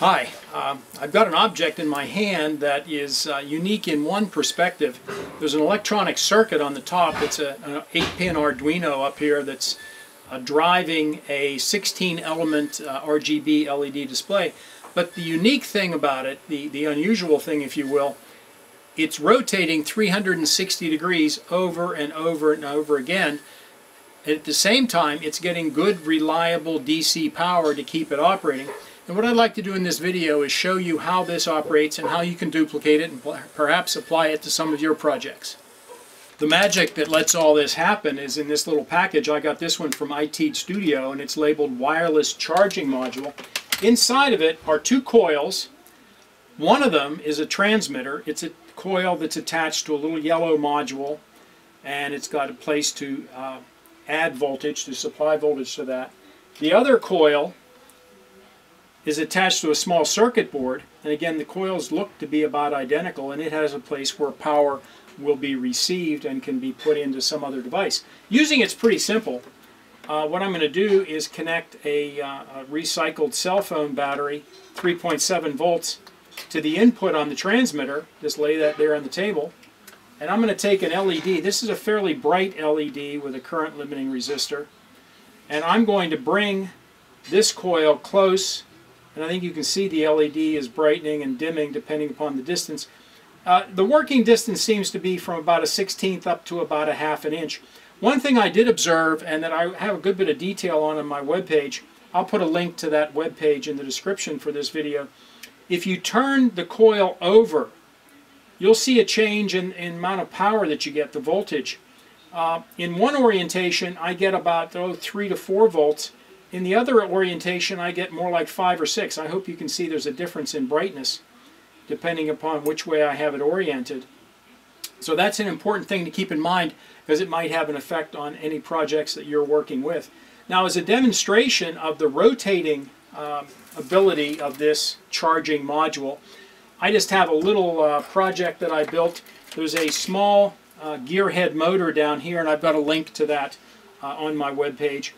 Hi, um, I've got an object in my hand that is uh, unique in one perspective. There's an electronic circuit on the top. It's a, an 8-pin Arduino up here that's uh, driving a 16-element uh, RGB LED display. But the unique thing about it, the, the unusual thing if you will, it's rotating 360 degrees over and over and over again. At the same time, it's getting good, reliable DC power to keep it operating. And what I'd like to do in this video is show you how this operates and how you can duplicate it and perhaps apply it to some of your projects. The magic that lets all this happen is in this little package. I got this one from ITEAD Studio and it's labeled wireless charging module. Inside of it are two coils. One of them is a transmitter. It's a coil that's attached to a little yellow module and it's got a place to uh, add voltage, to supply voltage to that. The other coil is attached to a small circuit board and again the coils look to be about identical and it has a place where power will be received and can be put into some other device. Using it's pretty simple. Uh, what I'm going to do is connect a, uh, a recycled cell phone battery 3.7 volts to the input on the transmitter. Just lay that there on the table. And I'm going to take an LED. This is a fairly bright LED with a current limiting resistor. And I'm going to bring this coil close and I think you can see the LED is brightening and dimming depending upon the distance. Uh, the working distance seems to be from about a 16th up to about a half an inch. One thing I did observe and that I have a good bit of detail on on my web page, I'll put a link to that web page in the description for this video. If you turn the coil over, you'll see a change in, in amount of power that you get, the voltage. Uh, in one orientation, I get about oh, 3 to 4 volts. In the other orientation, I get more like 5 or 6. I hope you can see there's a difference in brightness depending upon which way I have it oriented. So that's an important thing to keep in mind because it might have an effect on any projects that you're working with. Now as a demonstration of the rotating um, ability of this charging module, I just have a little uh, project that I built. There's a small uh, gearhead motor down here and I've got a link to that uh, on my web page.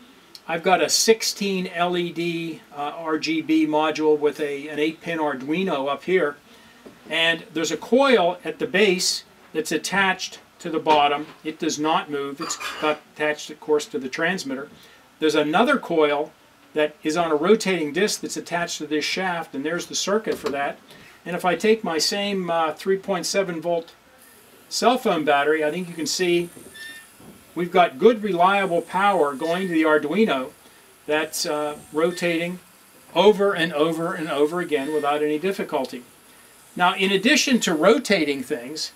I've got a 16 LED uh, RGB module with a, an 8-pin Arduino up here. And there's a coil at the base that's attached to the bottom. It does not move. It's attached, of course, to the transmitter. There's another coil that is on a rotating disc that's attached to this shaft, and there's the circuit for that. And if I take my same 3.7 uh, volt cell phone battery, I think you can see we've got good reliable power going to the Arduino that's uh, rotating over and over and over again without any difficulty. Now in addition to rotating things,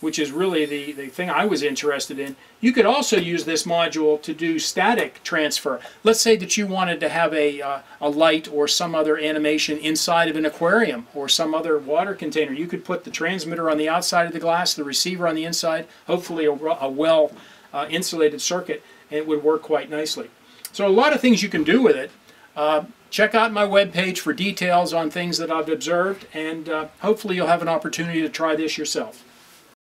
which is really the, the thing I was interested in, you could also use this module to do static transfer. Let's say that you wanted to have a, uh, a light or some other animation inside of an aquarium or some other water container. You could put the transmitter on the outside of the glass, the receiver on the inside, hopefully a, a well uh, insulated circuit and it would work quite nicely. So a lot of things you can do with it. Uh, check out my webpage for details on things that I've observed and uh, hopefully you'll have an opportunity to try this yourself.